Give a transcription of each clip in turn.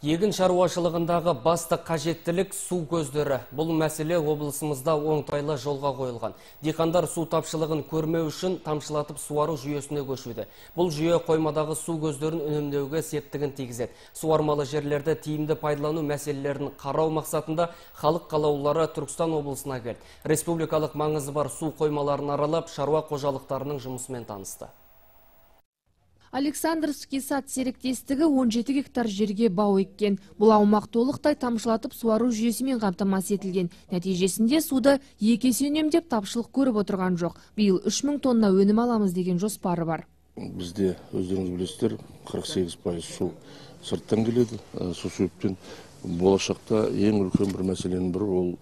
Егін шаруашылығындағы басты қажеттілік су көздері. Бұл мәселе облысымызда оңтайлы жолға қойылған. Диқандар су тапшылығын көрмеу үшін тамшылатып суару жүйесіне көшуде. Бұл жүйе қоймадағы су көздерін үнемдеуге септігін тигізеді. Суармалы жерлерді тиімді пайдалану мәселелерін қарау мақсатында халық қалаулары Түркістан облысына келді. Республикалық маңызы бар су қоймаларын аралап, шаруа қожалықтарының жұмысымен танысты. Александрский сад серіктестігі 17 гектар жерге бау еккен. Бұл аумақ толықтай тамшылатып суару жүйесімен қамтамасыз етілген. Нәтижесінде суды екі үнемдеп тапшылық көріп отырған жоқ. Биыл 3000 тонна өнім аламыз деген жоспары бар. Бізде өздеріңіз білесіздер 48 пайыз су сырттан келеді. Сол себептен болашақта ең үлкен бір мәселенің бірі ол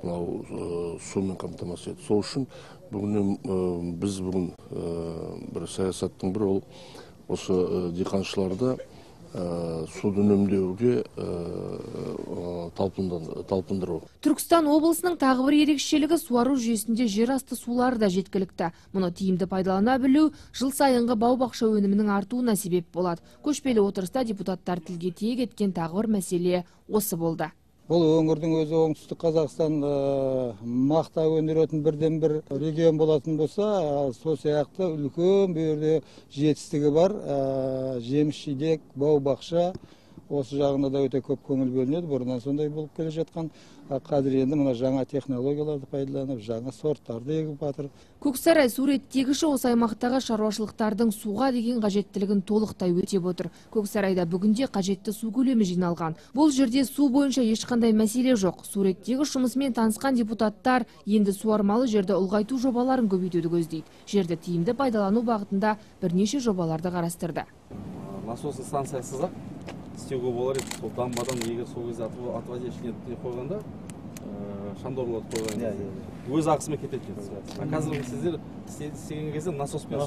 мынау сумен қамтамасыз ету. Сол үшін бүгін біз бүгін бір саясаттың бірі ол осы диқаншыларды суды үнемдеуге талпындыру. Түркістан облысының тағы бір ерекшелігі суару жүйесінде жер асты сулары да жеткілікті. Мұны тиімді пайдалана білу жыл сайынғы бау бақша өнімінің артуына себеп болады. Көшпелі отырыста депутаттар тілге тиек еткен тағы бір мәселе осы болды. Бұл өңірдің өзі оңтүстік қазақстан мақта өндіретін бірден бір регион болатын болса сол сияқты үлкен бұл жетістігі бар. Жеміс жидек бау бақша осы жағына да өте көп көңіл бөлінеді. Бұрыннан сондай болып келе жатқан. Қазір енді мына жаңа технологияларды пайдаланып жаңа сорттарды егіп жатыр көксарай су реттегіші осы аймақтағы шаруашылықтардың суға деген қажеттілігін толықтай өтеп отыр. Көксарайда бүгінде қажетті су көлемі жиналған. Бұл жерде су бойынша ешқандай мәселе жоқ. Су реттегіш жұмысымен танысқан депутаттар енді суармалы жерді ұлғайту жобаларын көбейтуді көздейді. Жерді тиімді пайдалану бағытында бірнеше жобаларды қарастырды. Насосный станциясыз ақ істеуге болар еді. Сол дамбадан егер сол кезде отводящий қойғанда шандорларды қойған кезде. өз ақысымен кететін еді а қазір сіздер істеген кезде насоспен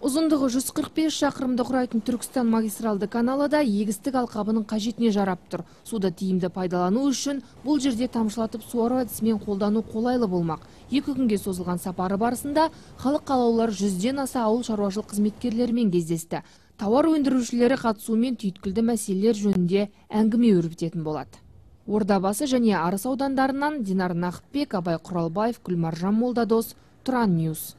ұзындығы 145 шақырымды құрайтын түркістан магистралды каналы да егістік алқабының қажетіне жарап тұр. Суды тиімді пайдалану үшін бұл жерде тамшылатып суару әдісімен қолдану қолайлы болмақ. Екі күнге созылған сапары барысында халық қалаулылар жүзден аса ауыл шаруашылық қызметкерлерімен кездесті. Тауар өндірушілері қатысуымен түйткілді мәселелер жөнінде әңгіме өрбітетін болады. Ордабасы және арыс аудандарынан динар нақыпбек абай құралбаев гүлмаржан молдадос тұран ньюс.